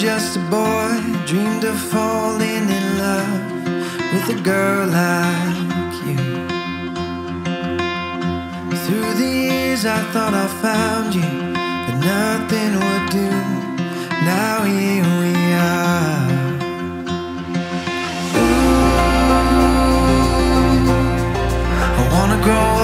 just a boy, dreamed of falling in love with a girl like you. Through the years, I thought I found you, but nothing would do. Now here we are. Ooh, I wanna grow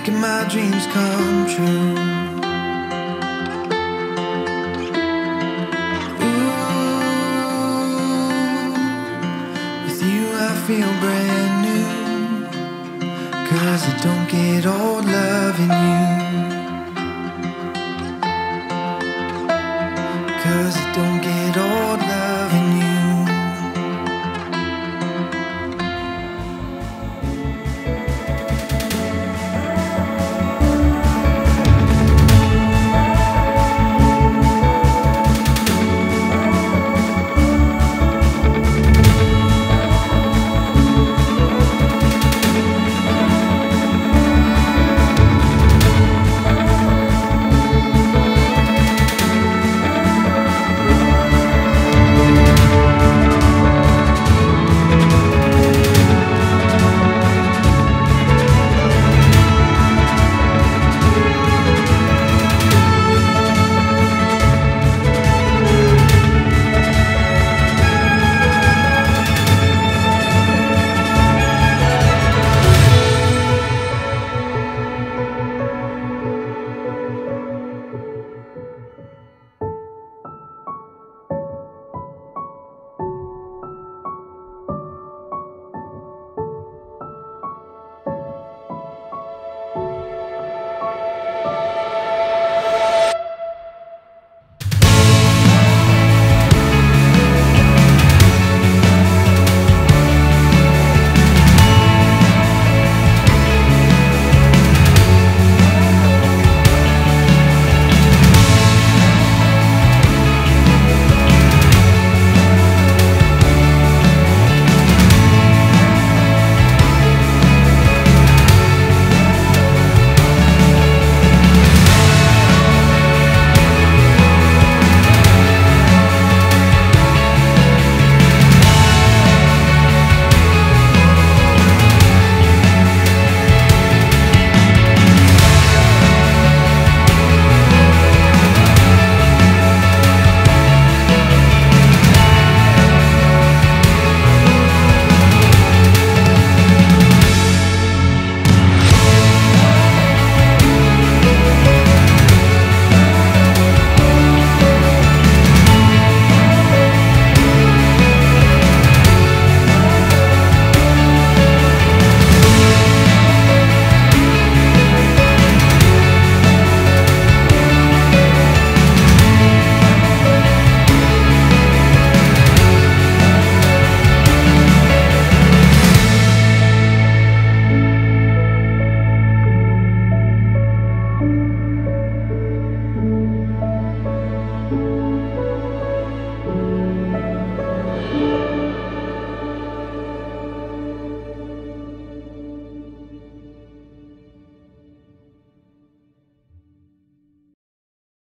making my dreams come true. Ooh, with you I feel brand new. Cause I don't get old loving you.